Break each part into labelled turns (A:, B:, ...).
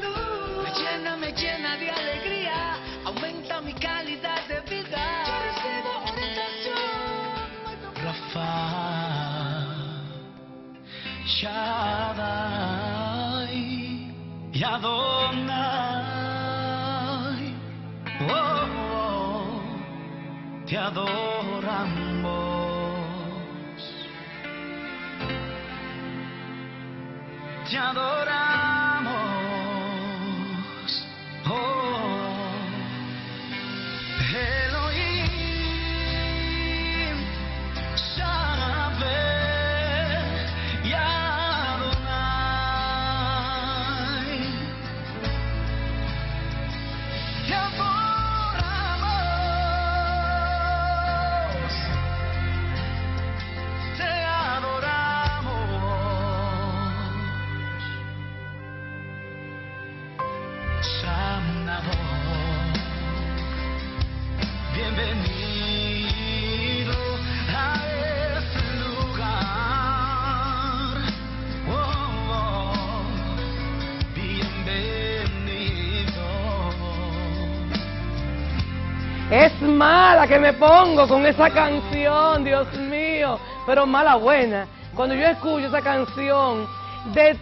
A: salud. Me llena, me llena de alegría, aumenta mi calidad de vida. Yo recibo orientación. Rafa, Shaddai y Adonai. Oh, oh, te adoramos. Te adoramos.
B: Que me pongo con esa canción, Dios mío, pero mala buena. Cuando yo escucho esa canción de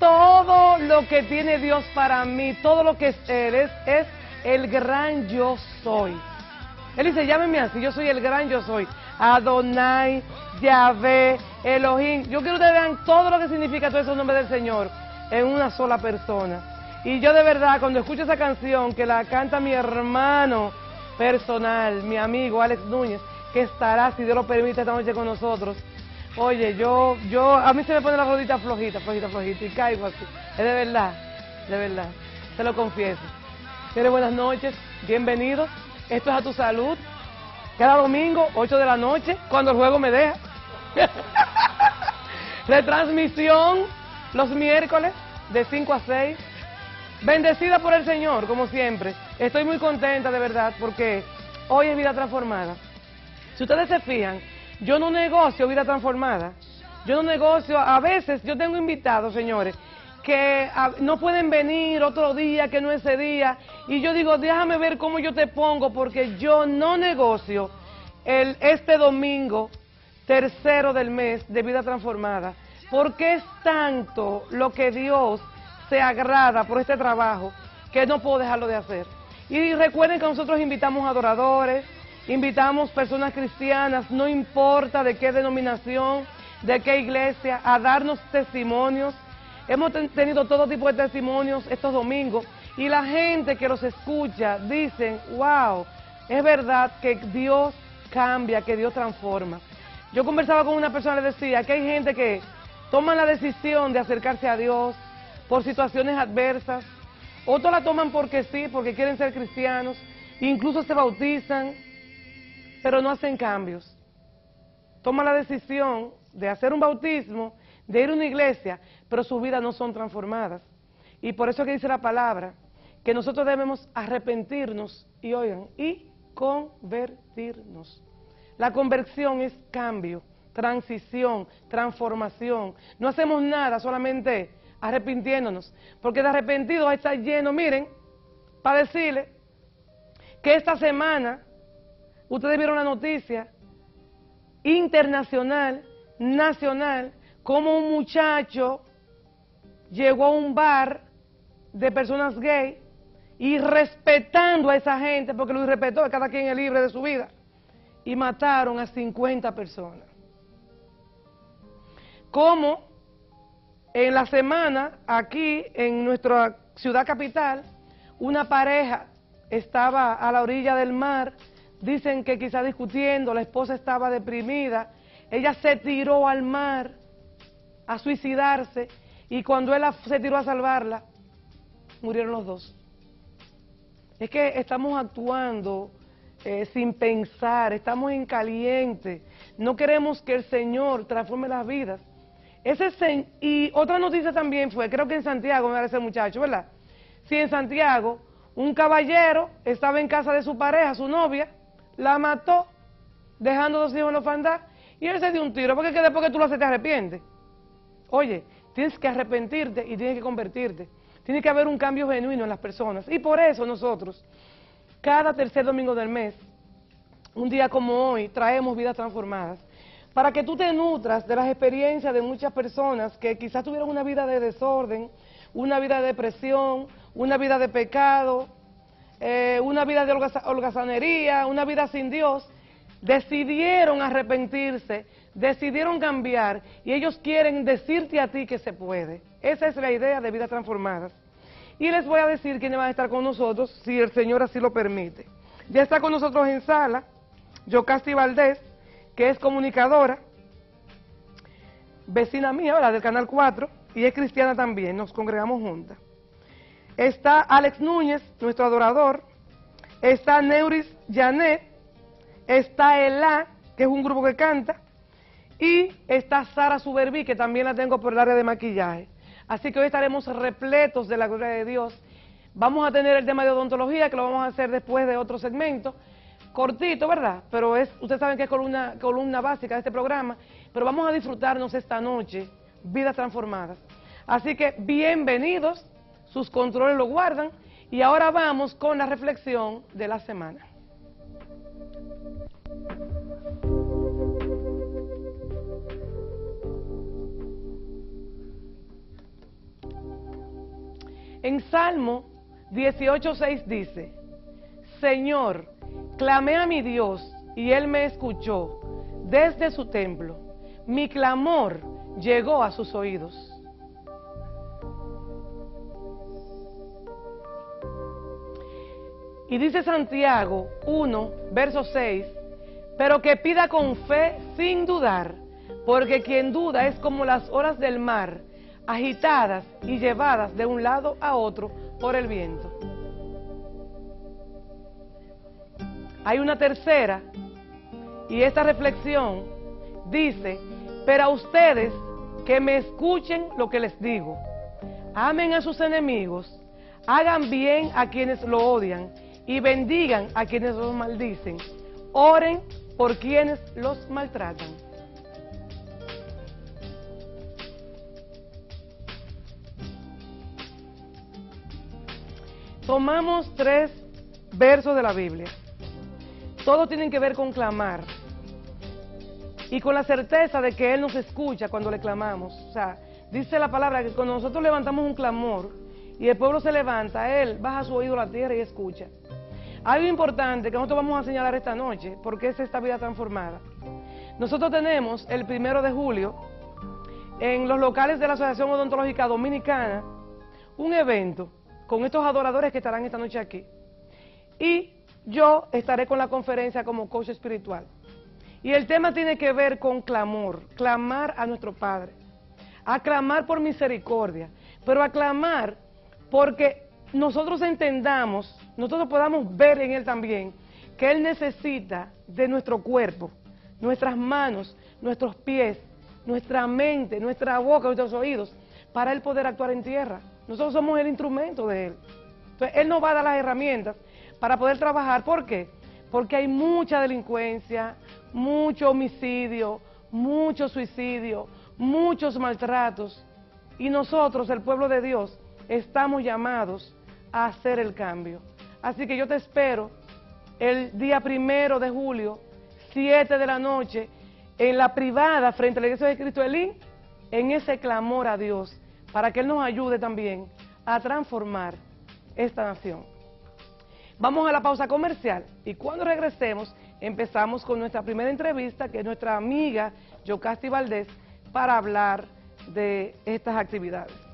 B: todo lo que tiene Dios para mí, todo lo que es Él, es, el gran yo soy. Él dice, llámeme así, yo soy el gran yo soy. Adonai, Yahvé, Elohim. Yo quiero que ustedes vean todo lo que significa todo esos nombres del Señor en una sola persona. Y yo de verdad, cuando escucho esa canción que la canta mi hermano personal, mi amigo Alex Núñez, que estará, si Dios lo permite, esta noche con nosotros. Oye, yo, yo, a mí se me pone la rodita flojita, flojita, flojita, y caigo así. Es de verdad, de verdad, te lo confieso. Señores, buenas noches, bienvenidos. Esto es a tu salud. Cada domingo, 8 de la noche, cuando el juego me deja. Retransmisión los miércoles de 5 a 6. Bendecida por el Señor, como siempre. Estoy muy contenta, de verdad, porque hoy es vida transformada. Si ustedes se fijan, yo no negocio vida transformada. Yo no negocio, a veces yo tengo invitados, señores, que ah, no pueden venir otro día que no ese día. Y yo digo, déjame ver cómo yo te pongo, porque yo no negocio el, este domingo, tercero del mes, de vida transformada. Porque es tanto lo que Dios se agrada por este trabajo que no puedo dejarlo de hacer. Y recuerden que nosotros invitamos adoradores, invitamos personas cristianas, no importa de qué denominación, de qué iglesia, a darnos testimonios. Hemos ten- tenido todo tipo de testimonios estos domingos y la gente que los escucha dicen, wow, es verdad que Dios cambia, que Dios transforma. Yo conversaba con una persona y le decía que hay gente que toman la decisión de acercarse a Dios por situaciones adversas, otros la toman porque sí, porque quieren ser cristianos, incluso se bautizan, pero no hacen cambios. Toman la decisión de hacer un bautismo, de ir a una iglesia, pero sus vidas no son transformadas. Y por eso que dice la palabra, que nosotros debemos arrepentirnos y oigan, y convertirnos. La conversión es cambio, transición, transformación. No hacemos nada, solamente arrepintiéndonos. Porque de arrepentido está lleno, miren, para decirle que esta semana ustedes vieron la noticia internacional, nacional, como un muchacho llegó a un bar de personas gay y respetando a esa gente, porque lo irrespetó, cada quien es libre de su vida, y mataron a 50 personas. Como en la semana, aquí en nuestra ciudad capital, una pareja estaba a la orilla del mar, dicen que quizá discutiendo, la esposa estaba deprimida, ella se tiró al mar a suicidarse y cuando él se tiró a salvarla, murieron los dos. Es que estamos actuando eh, sin pensar, estamos en caliente, no queremos que el Señor transforme las vidas. Ese sen- y otra noticia también fue, creo que en Santiago, me parece ese muchacho, ¿verdad? Sí, en Santiago, un caballero estaba en casa de su pareja, su novia, la mató, dejando dos hijos en la orfandad, y él se dio un tiro, porque es que después que tú lo haces te arrepientes. Oye, tienes que arrepentirte y tienes que convertirte. Tiene que haber un cambio genuino en las personas. Y por eso nosotros, cada tercer domingo del mes, un día como hoy, traemos vidas transformadas. Para que tú te nutras de las experiencias de muchas personas que quizás tuvieron una vida de desorden, una vida de depresión, una vida de pecado, eh, una vida de holgazanería, una vida sin Dios, decidieron arrepentirse, decidieron cambiar y ellos quieren decirte a ti que se puede. Esa es la idea de vidas transformadas. Y les voy a decir quiénes van a estar con nosotros, si el Señor así lo permite. Ya está con nosotros en sala Yocasti Valdés, que es comunicadora, vecina mía, la del Canal 4, y es cristiana también, nos congregamos juntas. Está Alex Núñez, nuestro adorador, está Neuris Janet, está Ela, que es un grupo que canta, y está Sara Suberbi, que también la tengo por el área de maquillaje. Así que hoy estaremos repletos de la gloria de Dios. Vamos a tener el tema de odontología, que lo vamos a hacer después de otro segmento. Cortito, ¿verdad? Pero es, ustedes saben que es columna, columna básica de este programa. Pero vamos a disfrutarnos esta noche, vidas transformadas. Así que bienvenidos, sus controles lo guardan. Y ahora vamos con la reflexión de la semana. En Salmo 18.6 dice, Señor, clamé a mi Dios y Él me escuchó desde su templo. Mi clamor llegó a sus oídos. Y dice Santiago 1, verso 6, pero que pida con fe sin dudar, porque quien duda es como las olas del mar agitadas y llevadas de un lado a otro por el viento. Hay una tercera, y esta reflexión dice, pero a ustedes que me escuchen lo que les digo, amen a sus enemigos, hagan bien a quienes lo odian y bendigan a quienes los maldicen, oren por quienes los maltratan. Tomamos tres versos de la Biblia. Todos tienen que ver con clamar. Y con la certeza de que Él nos escucha cuando le clamamos. O sea, dice la palabra que cuando nosotros levantamos un clamor y el pueblo se levanta, Él baja su oído a la tierra y escucha. Algo importante que nosotros vamos a señalar esta noche, porque es esta vida transformada. Nosotros tenemos el primero de julio en los locales de la Asociación Odontológica Dominicana un evento con estos adoradores que estarán esta noche aquí. Y yo estaré con la conferencia como coach espiritual. Y el tema tiene que ver con clamor, clamar a nuestro Padre, aclamar por misericordia, pero aclamar porque nosotros entendamos, nosotros podamos ver en Él también que Él necesita de nuestro cuerpo, nuestras manos, nuestros pies, nuestra mente, nuestra boca, nuestros oídos, para Él poder actuar en tierra. Nosotros somos el instrumento de Él. Entonces, Él nos va a dar las herramientas para poder trabajar. ¿Por qué? Porque hay mucha delincuencia, mucho homicidio, mucho suicidio, muchos maltratos. Y nosotros, el pueblo de Dios, estamos llamados a hacer el cambio. Así que yo te espero el día primero de julio, 7 de la noche, en la privada frente a la iglesia de Cristo Elín, en ese clamor a Dios para que Él nos ayude también a transformar esta nación. Vamos a la pausa comercial y cuando regresemos empezamos con nuestra primera entrevista, que es nuestra amiga Yocasti Valdés, para hablar de estas actividades.